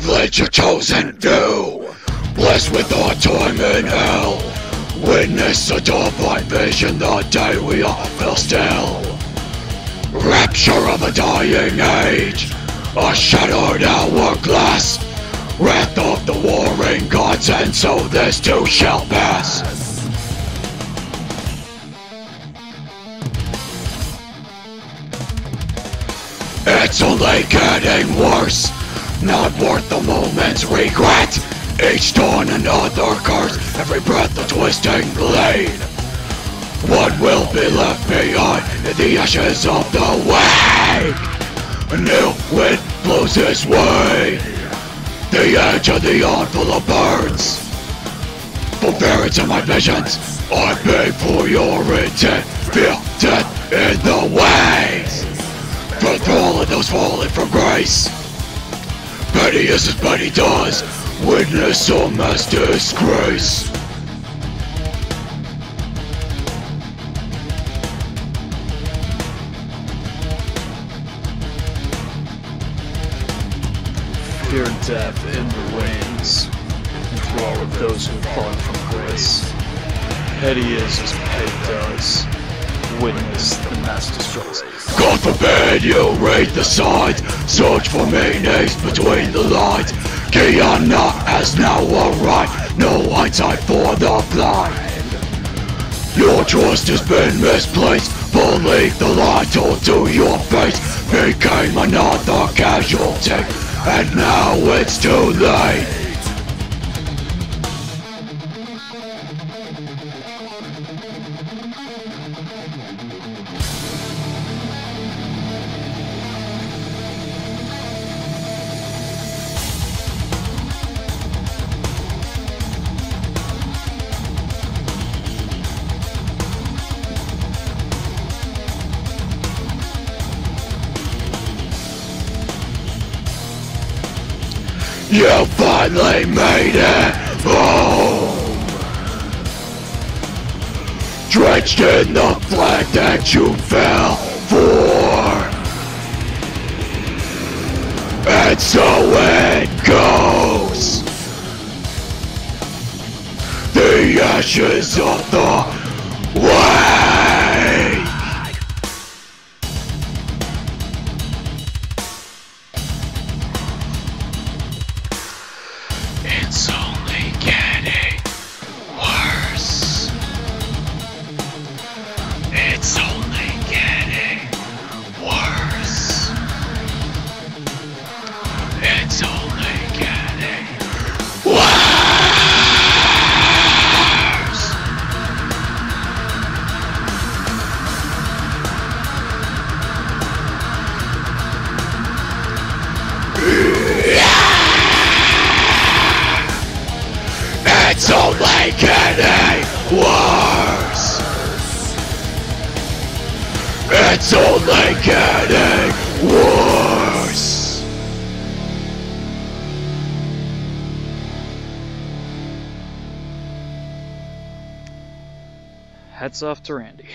privilege your chosen view. Blessed with our time in hell. Witness a divine vision the day we all fell still. Rapture of a dying age. A shattered hourglass. Wrath of the warring gods, and so this too shall pass. It's only getting worse. Not worth the moment's regret. Each dawn another curse. Every breath a twisting blade. What will be left behind in the ashes of the wake? A new wind blows this way. The edge of the yawn full of birds. For Fulfill to my visions. I beg for your intent. Feel death in the ways. For all of those fallen from grace. Petty as petty does. Witness a mass disgrace. Fear death in the wings, and for all of those who have fallen from grace. Petty is as petty does. Witness the mass disgrace. Forbid you read the signs, search for meanings between the lines. Gehenna has now arrived, no hindsight for the blind. Your trust has been misplaced, believe the lie told to your face became another casualty, and now it's too late. You finally made it home! Drenched in the flag that you fell for! And so it goes! The ashes of the It's only getting worse. It's only getting worse. Hats off to Randy.